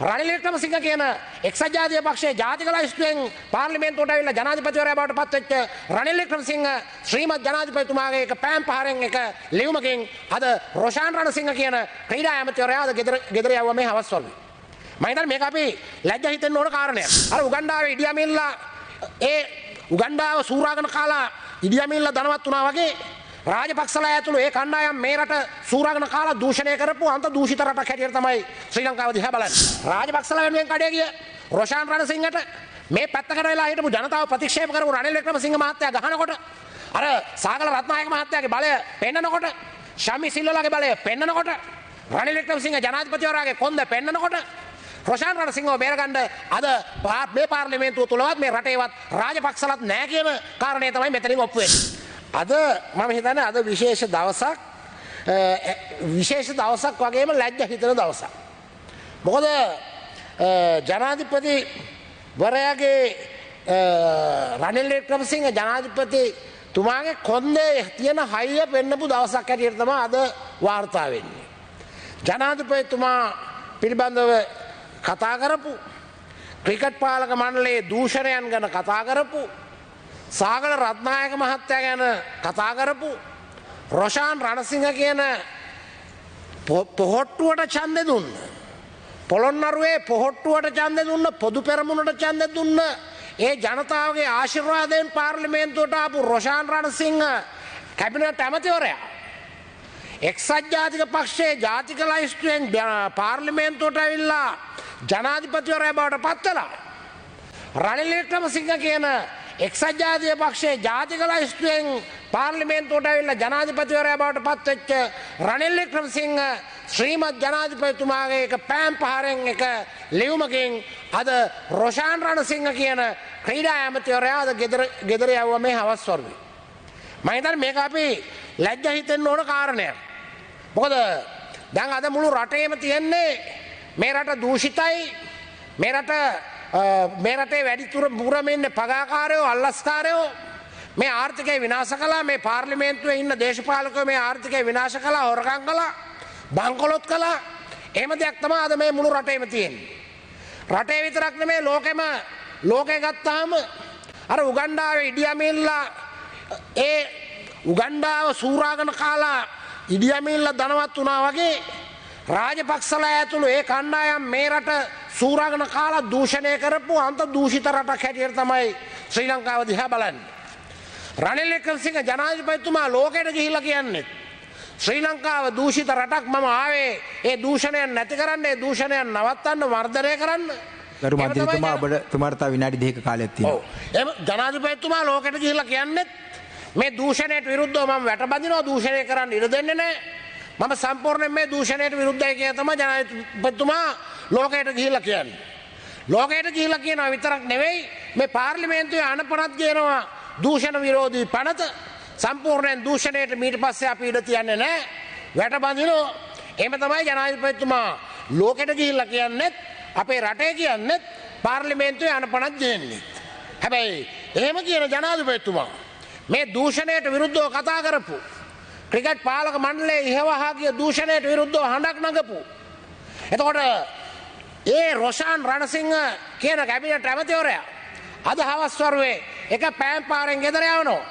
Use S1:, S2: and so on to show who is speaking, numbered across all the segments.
S1: රනිල් වික්‍රමසිංහ කියන එක්සත් ජාතික පක්ෂයේ ජාතික ලයිස්තුවෙන් පාර්ලිමේන්තුවට ඇවිල්ලා ජනාධිපතිවරයා බවට පත්වෙච්ච රනිල් වික්‍රමසිංහ ශ්‍රීමත් ජනාධිපතිතුමාගේ එක පෑම් පහරෙන් එක ලියුමකින් අද රොෂාන් රණසිංහ කියන ක්‍රීඩා ඇමතිවරයා අද ගෙදර ගෙදර යවුවා මේ හවස් වරුවේ. මම හිතන්නේ මේක අපි ලැජ්ජ හිතෙන්න ඕන කාරණයක්. අර උගන්ඩාවේ ඉඩියමිල්ලා ඒ උගන්ඩාව සූරාගෙන කාලා ඉඩියමිල්ලා ධනවත් වුණා වගේ රාජපක්ෂලා ඇතුළු ඒ කණ්ඩායම් මේ රට සූරාගෙන කාලා දූෂණය කරපු අන්ත දූෂිත රටක් හැටියට තමයි ශ්‍රී ලංකාව දිහා බලන්නේ. රාජපක්ෂලා වෙනුවෙන් කඩේ ගිය රොෂාන් රණසිංහට මේ පැත්තකට වෙලා හිටපු ජනතාව ප්‍රතික්ෂේප කරපු රනිල් වික්‍රමසිංහ මහත්තයා ගහනකොට අර සාගල රත්නායක මහත්තයාගේ බලය පෙන්නකොට ශමි සිල්වලාගේ බලය පෙන්නකොට රනිල් වික්‍රමසිංහ ජනාධිපතිවරයාගේ කොන්ද පෙන්නකොට රොෂාන් රණසිංහව බේරගන්න අද මේ පාර්ලිමේන්තුව තුළවත් මේ රටේවත් රාජපක්ෂලත් නෑ කියන කාරණය තමයි මෙතනින් ඔප්පු වෙන්නේ. අද මම හිතන්නේ අද විශේෂ දවසක් විශේෂ දවසක් වගේම ලැජ්ජ හිතන දවසක්. මොකද ජනාධිපති වරයාගේ රනිල් වික්‍රමසිංහ ජනාධිපති තුමාගේ කොන්දේ තියෙන හයිය පෙන්නපු දවසක් හැටියට තමයි අද වාර්තා වෙන්නේ. ජනාධිපතිතුමා පිළිබඳව කතා කරපු ක්‍රිකට් පාලක මණ්ඩලයේ දූෂණයන් ගැන කතා කරපු සාගල රත්නායක මහත්තයා ගැන කතා කරපු රොෂාන් රණසිංහ කියන පොහොට්ටුවට ඡන්දෙ දුන්න. පොළොන්නරුවේ පොහොට්ටුවට ඡන්දෙ දුන්න පොදු පෙරමුණට ඡන්දෙ දුන්න ඒ ජනතාවගේ ආශිර්වාදයෙන් පාර්ලිමේන්තුවට ආපු රොෂාන් රණසිංහ කැබිනට් ඇමතිවරයා. එක්සත් ජාතික පක්ෂයේ ජාතික ලයිස්ටුවෙන් පාර්ලිමේන්තුවට ඇවිල්ලා ජනාධිපතිවරයා බවට පත්වලා රනිල් වික්‍රමසිංහ කියන එක්සත් ජාතික පක්ෂයේ ජාතික ලයිස්තුවෙන් පාර්ලිමේන්තුවට ඇවිල්ලා ජනාධිපතිවරයා බවට පත්වෙච්ච රනිල් වික්‍රමසිංහ ශ්‍රීමත් ජනාධිපතිතුමාගේ එක පෑම් පහරෙන් එක ලියුමකින් අද රොෂාන් රණසිංහ කියන ක්‍රීඩා ඇමතිවරයා අද ගෙදර ගෙදර යවුවා මේ හවස් වරුවේ. මම හිතන්නේ මේක අපි ලැජ්ජ හිතෙන්න ඕන කාරණයක්. මොකද දැන් අද මුළු රටේම තියෙන්නේ මේ රට දූෂිතයි මේ රට මේ රටේ වැඩිතුර පුරමඉන්න පගාකාරයෝ අල්ලස්කාරයෝ මේ ආර්ථිකය විනාශ කලා මේ පාර්ලිමේන්තුවේ ඉන්න දේශපාලකව මේ ආර්ථිකය විනාශ කලා හොරකං කලා බංකොලොත් කලා එම දෙයක් තම අද මේ මුළු රටේම තියෙන්. රටේ විතරක් නෙමේ ලෝකෙම ලෝකය ගත්තාම අර උගණ්ඩාව ඉඩියමිල්ලා ඒ උගණ්ඩාව සූරාගන කාලා ඉඩියමිල්ල දනවත් වනා වගේ රාජපක්ෂල ඇතුළු ඒ කණ්ඩායම් මේ රට සූරාගන කාලා දූෂණය කරපු අන්ත දූෂිත රටක් හැටියට තමයි ශ්‍රී ලංකාව දිහා බලන්න. රනිල් වික්‍රමසිංහ ජනාධිපතිතුමා ලෝකෙට ගිහිල්ලා කියන්නේ. ශ්‍රී ලංකාව දූෂිත රටක් මම ආවේ ඒ දූෂණයන් නැති කරන්න ඒ දූෂණයන් නවත්තන්න වර්ධනය කරන්න.
S2: ගරු මන්ත්‍රීතුමා ඔබට තුමාට තව විනාඩි දෙකක කාලයක් තියෙනවා.
S1: එම ජනාධිපතිතුමා ලෝකෙට ගිහිල්ලා කියන්නේත් මේ දූෂණයට විරුද්ධව මම වැටබඳිනවා දූෂණය කරන්න ඉඩ දෙන්නේ නැහැ. මම සම්පූර්ණයෙන් මේ දූෂණයට විරුද්ධයි කියලා තමයි ජනාධිපතිතුමා ලෝකයට ගිහිල්ලා කියන්නේ. ලෝකයට ගිහිල්ලා කියනවා විතරක් නෙවෙයි මේ පාර්ලිමේන්තුවේ අනපනත් කියනවා දූෂණ විරෝධී පනත සම්පූර්ණයෙන් දූෂණයට මීට පස්සේ අපි ඉඩ තියන්නේ නැහැ. වැටබඳිනෝ එහෙම තමයි ජනාධිපතිතුමා ලෝකෙට ගිහිල්ලා කියන්නේත් අපේ රටේ කියන්නේත් පාර්ලිමේන්තුවේ අනපනත් දෙන්නේ. හැබැයි එහෙම කියන ජනාධිපතිතුමා මේ දූෂණයට විරුද්ධව කතා කරපු ක්‍රිකට් පාලක මණ්ඩලයේ ඉහවහාගේ දූෂණයට විරුද්ධව හඬක් නගපු. එතකොට ඒ රොෂාන් රණසිංහ කියන කැබිනට ඇමතිවරයා අද හවස්වරුවේ එක පෑම් පාරෙන් ගෙදර යවනවා.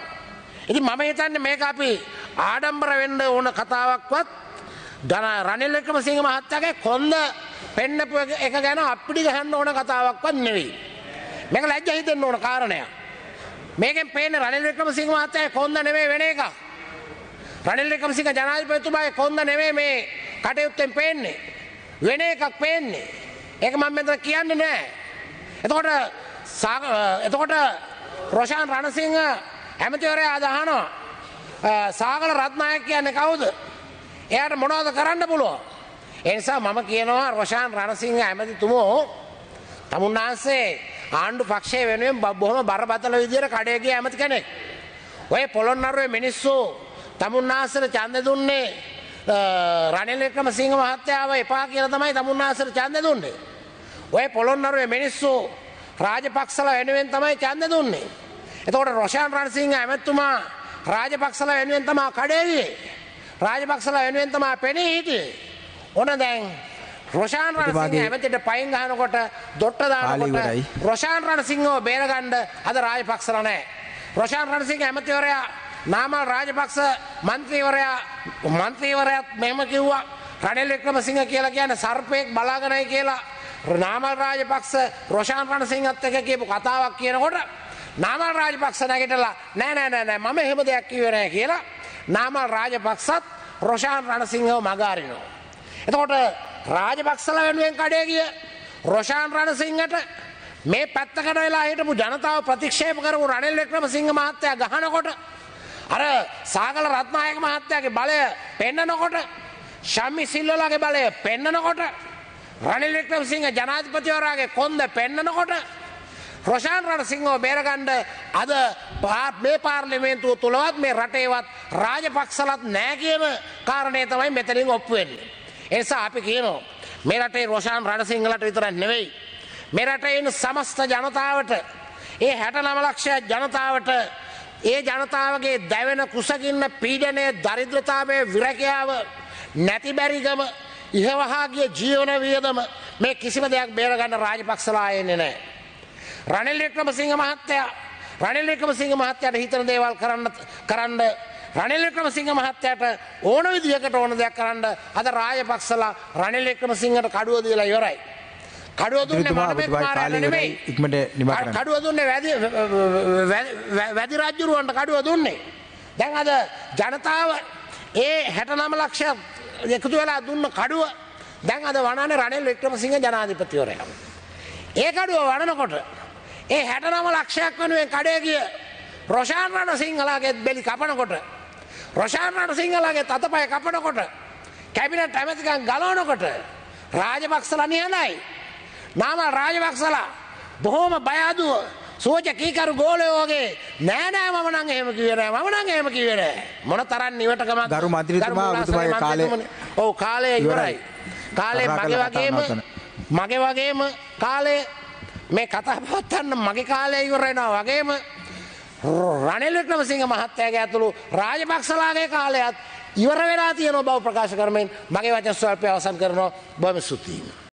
S1: ඉතින් මම හිතන්නේ මේක අපි ආඩම්බර වෙන්න ඕන කතාවක්වත් ධන රනිල් වික්‍රමසිංහ මහත්තයාගේ කොන්ද පෙන්නපු එක ගැන අපිටි ගහන්න ඕන කතාවක්වත් නෙවෙයි. මේක ලැජ්ජ හිතෙන්න ඕන කාරණයක්. මේකෙන් පේන්නේ රනිල් වික්‍රමසිංහ මහත්තයාගේ කොන්ද නෙවෙයි වෙන එකක්. රනිල් වික්‍රමසිංහ ජනාධිපතිතුමාගේ කොන්ද නෙවෙයි මේ කටයුත්තෙන් පේන්නේ. වෙන එකක් පේන්නේ. ඒක මම මෙතන කියන්නේ නෑ. එතකොට එතකොට රොෂාන් රණසිංහ ඇමතිවරයා අදහනවා සාගල රත්නායක කියන්නේ කවුද? එයාට මොනවද කරන්න පුළුවන්? ඒ නිසා මම කියනවා රොෂාන් රණසිංහ ඇමතිතුමෝ තමුන්නාන්සේ ආණ්ඩු පක්ෂය වෙනුවෙන් බොහොම බරපතල විදියට කඩේ ගිය ඇමති කෙනෙක්. ඔය පොළොන්නරුවේ මිනිස්සු තමුන්නාන්සේට ඡන්ද දුන්නේ රනිල් වික්‍රමසිංහ මහත්තයාව එපා කියලා තමයි තමුන්නාන්සේට ඡන්ද දුන්නේ. ඔය පොළොන්නරුවේ මිනිස්සු රාජපක්ෂලා වෙනුවෙන් තමයි ඡන්ද දුන්නේ. එතකොට රොෂාන් රණසිංහ ඇමතුමා රාජපක්ෂලා වෙනුවෙන් තමයි කඩේ ගියේ. රාජපක්ෂලා වෙනුවෙන් තමයි පෙනී හිටියේ. ඕන දැන් රොෂාන් රණසිංහ ඇමතිට පයින් ගහනකොට දොට්ට දානකොට. රොෂාන් රණසිංහව බේරගණ්ඩ අද රාජපක්ෂල නෑ. රොෂාන් රණසිංහ ඇමතිවරයා නාමල් රාජපක්ෂ මන්ත්‍රීවරයා මන්ත්‍රීවරයත් මෙම කිව්වා රනිල් වික්‍රමසිංහ කියලා කියන සර්පයෙක් බලාගනයි කියලා නාමල් රාජපක්ෂ රොෂාන් රණසිංහත් එක කියපු කතාවක් කියනකොට නාමල් රාජපක්ෂ නැගිටලා නෑ නෑ නෑ නෑ මම එහෙම දෙයක් කිව්වේ නෑ කියලා නාමල් රාජපක්ෂත් රොෂාන් රණසිංහව මගාරිනවා. එතකොට රාජපක්ෂල වෙනුවෙන් කඩේ ගිය රොෂාන් රණසිංහට මේ පැත්තකට වෙලා හිටපු ජනතාව ප්‍රතික්ෂේප කරපු රනිල් වික්‍රමසිංහ මහත්තයා ගහනකොට අර සාගල රත්නායක මහත්තයාගේ බලය පෙන්නනකොට ශම්මි සිල්වලගේ බලය පෙන්නනකොට රනිල් වික්‍රමසිංහ ජනාධිපතිවරයාගේ කොන්ද පෙන්නනකොට රොෂාන් රණසිංහව බේරගණ්ඩ අද පා- මේ පාර්ලිමේන්තුව තුළවත් මේ රටේවත් රාජපක්ෂලත් නෑ කියන කාරණය තමයි මෙතනින් ඔප්පුවෙන්නේ. එනිසා අපි කියනවා මේ රටේ රොෂාන් රණසිංහලට විතරක් නෙවෙයි. මේ රටේ ඉන්න සමස්ත ජනතාවට ඒ හැට නමලක්ෂය ජනතාවට ඒ ජනතාවගේ දැවෙන කුසගින්න පීඩනය දරිද්‍රතාවය විරකයාව නැතිබැරිගම ඉහවහාගේ ජීවන වියදම මේ කිසිම දෙයක් බේරගන්න රාජපක්ෂලායන්නේ නෑ. රනිල් වික්‍රමසිංහ මහත්තයා රනිල් වික්‍රමසිංහ මහත්තයාට හිතන දේවල් කරන්න කරන්න රනිල් වික්‍රමසිංහ මහත්තයාට ඕන විදිහකට ඕන දෙයක් කරන්න අද රාජපක්ෂලා රනිල් වික්‍රමසිංහට කඩුව දීලා ඉවරයි. කඩුව දුන්නේ මනමේ කුමාරයාට නෙමෙයි.
S2: ඉක්මනට නිමා කරන්න.
S1: කඩුව දුන්නේ වැදි වැදි රජ්ජුරුවන්ට කඩුව දුන්නේ. දැන් අද ජනතාව ඒ හැට නම ලක්ෂ එකතු වෙලා දුන්න කඩුව දැන් අද වනනේ රනිල් වික්‍රමසිංහ ජනාධිපතිවරයා. ඒ කඩුව වඩනකොට ඒ හැට නම ලක්ෂයක් වනුවෙන් කඩේ ගිය රොෂාන් රණ සිංහලාගේ බෙලි කපනකොට රොෂාන් රණ සිංහලාගේ තතපය කපනකොට කැබිනට ඇමතිකන් ගලවනකොට රාජපක්ෂල නිහඬයි නාම රාජපක්ෂලා බොහෝම බයදුව සෝච කීකරු ගෝලයෝගේ නෑනෑ මම නං එහෙම කියවන ම නං එහෙම කියවන මොන තරන් නිවටකම
S2: ගරු මන්ත්‍රීතුමා, ඔබතුමාගේ කාලය-
S1: ඔවු කාලය ඉවරයි. කාලේ මගේ වගේම. මගේ වගේම කාලය මේ කතා පවත්තන්න මගේ කාලය ඉවරෙනවා වගේම රනිල් වික්‍රමසිංහ මහත්තයාගේ ඇතුළු රාජපක්ෂලාගේ කාලයත් ඉවර වෙලා තියෙන බව ප්‍රකාශ කරමින් මගේ වචන ස්වල්පය අවසන් කරනවා. බොහොම ස්තුතියි